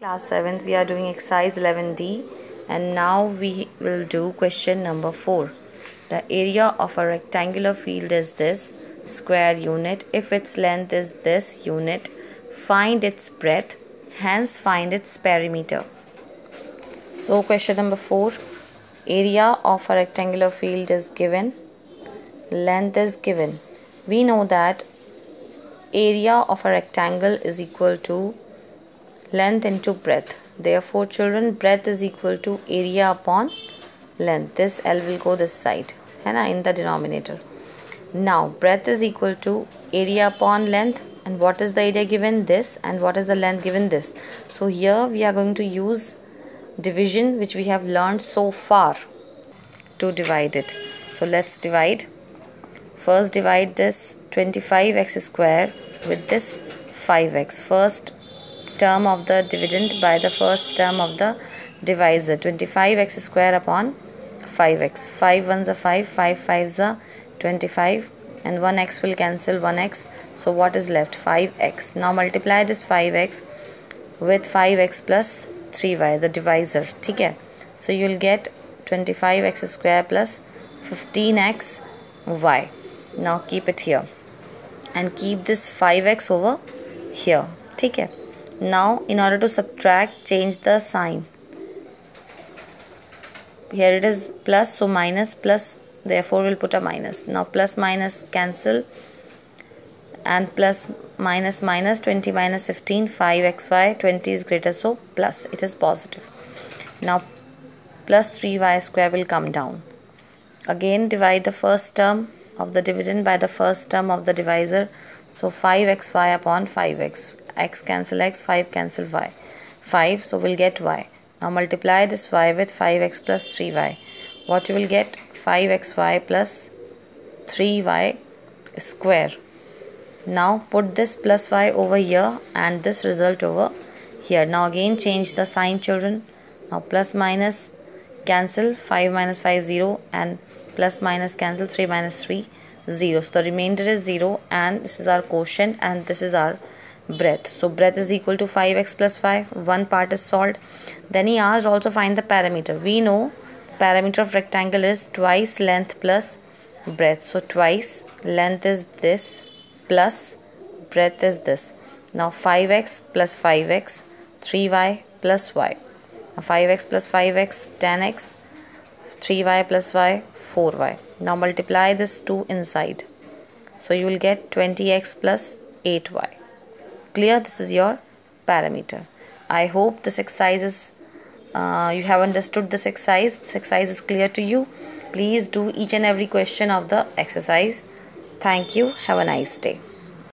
Class 7th we are doing exercise 11D and now we will do question number 4. The area of a rectangular field is this square unit. If its length is this unit, find its breadth, hence find its perimeter. So question number 4. Area of a rectangular field is given. Length is given. We know that area of a rectangle is equal to length into breadth. Therefore, children, breadth is equal to area upon length. This L will go this side and in the denominator. Now, breadth is equal to area upon length and what is the area given this and what is the length given this. So, here we are going to use division which we have learned so far to divide it. So, let's divide. First divide this 25x square with this 5x. First term of the dividend by the first term of the divisor. 25x square upon 5x 5 ones are 5 5 5s are 25 and 1x will cancel 1x so what is left? 5x now multiply this 5x with 5x plus 3y the divisor. okay so you'll get 25x square plus 15x y. Now keep it here. And keep this 5x over here. okay now in order to subtract change the sign. Here it is plus so minus plus therefore we'll put a minus. Now plus minus cancel. And plus minus minus 20 minus 15 5xy 20 is greater so plus it is positive. Now plus 3y square will come down. Again divide the first term of the dividend by the first term of the divisor. So 5xy upon 5x x cancel x 5 cancel y. 5 so we'll get y. Now multiply this y with 5x plus 3y what you will get? 5xy plus 3y square. Now put this plus y over here and this result over here. Now again change the sign children. Now plus minus cancel 5 minus 5 0 and plus minus cancel 3 minus 3 0 so the remainder is 0 and this is our quotient and this is our breadth. So breadth is equal to 5x plus 5 one part is solved then he asked also find the perimeter we know perimeter of rectangle is twice length plus breadth. So twice length is this plus breadth is this. Now 5x plus 5x 3y plus y. Now 5x plus 5x 10x 3y plus y 4y now multiply this 2 inside. So you will get 20x plus 8y clear this is your perimeter. I hope this exercise is uh, you have understood this exercise. This exercise is clear to you. Please do each and every question of the exercise. Thank you. Have a nice day